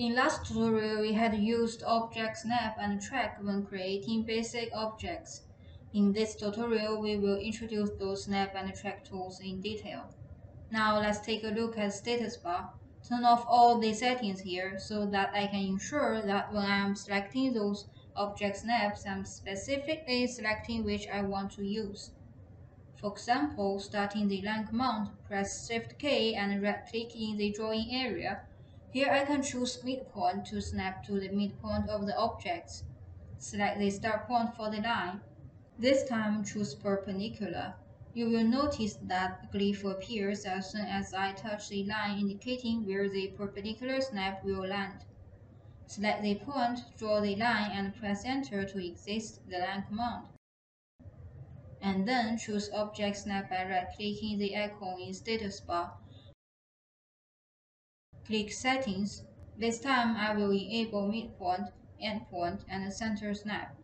In last tutorial, we had used Object Snap and Track when creating basic objects. In this tutorial, we will introduce those Snap and Track tools in detail. Now let's take a look at status bar. Turn off all the settings here so that I can ensure that when I am selecting those object snaps, I'm specifically selecting which I want to use. For example, starting the line command, press Shift K and right-click in the drawing area here I can choose midpoint to snap to the midpoint of the objects. Select the start point for the line. This time choose perpendicular. You will notice that a glyph appears as soon as I touch the line indicating where the perpendicular snap will land. Select the point, draw the line and press enter to exit the line command. And then choose Object Snap by right-clicking the icon in status bar Click Settings. This time I will enable midpoint, endpoint, and center snap.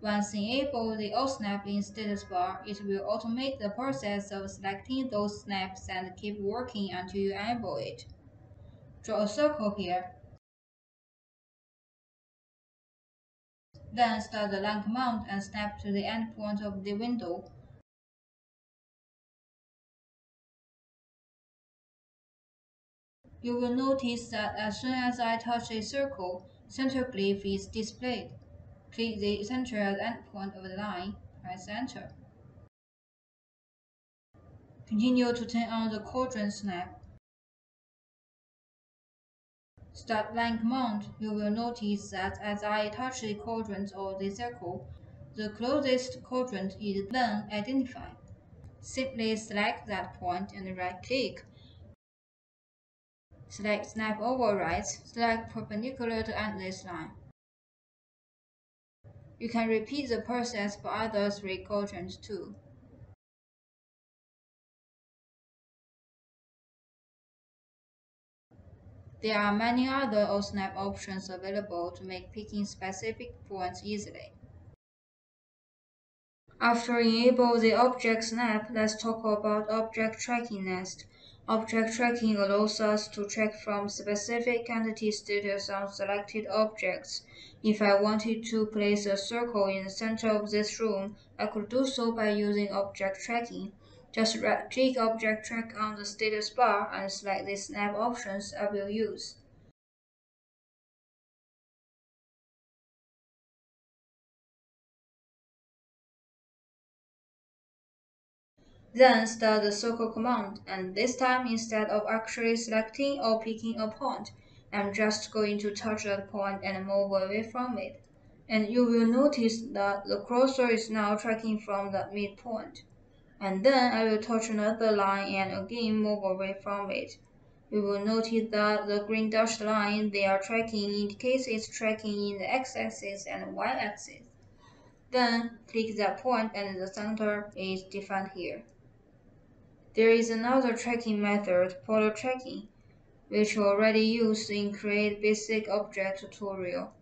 Once enabled the All Snap in status bar, it will automate the process of selecting those snaps and keep working until you enable it. Draw a circle here. Then start the line command and snap to the endpoint of the window. You will notice that as soon as I touch a circle, center glyph is displayed. Click the central endpoint of the line, press enter. Continue to turn on the quadrant snap. Start line command, you will notice that as I touch the quadrant or the circle, the closest quadrant is then identified. Simply select that point and right-click Select Snap Override, select Perpendicular to Endless Line. You can repeat the process for other three quadrants too. There are many other OSNAP options available to make picking specific points easily. After enable the object snap, let's talk about object tracking next. Object tracking allows us to track from specific entity status on selected objects. If I wanted to place a circle in the center of this room, I could do so by using object tracking. Just right-click Object Track on the status bar and select the snap options I will use. Then start the circle command, and this time instead of actually selecting or picking a point, I'm just going to touch that point and move away from it. And you will notice that the cursor is now tracking from the midpoint. And then I will touch another line and again move away from it. You will notice that the green dashed line they are tracking indicates it's tracking in the x-axis and y-axis. Then click that point and the center is defined here. There is another tracking method, polar tracking, which already used in Create Basic Object tutorial.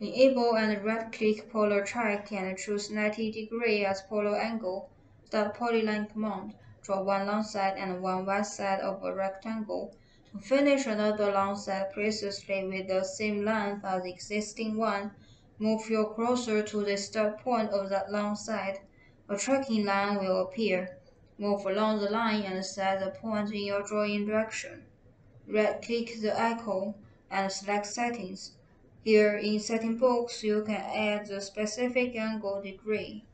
Enable and right-click polar track and choose 90 degree as polar angle. Start polyline command. Draw one long side and one wide side of a rectangle. To finish another long side precisely with the same length as the existing one, move your cursor to the start point of that long side. A tracking line will appear. Move along the line and set the point in your drawing direction. Right-click the icon and select Settings. Here in Setting box, you can add the specific angle degree.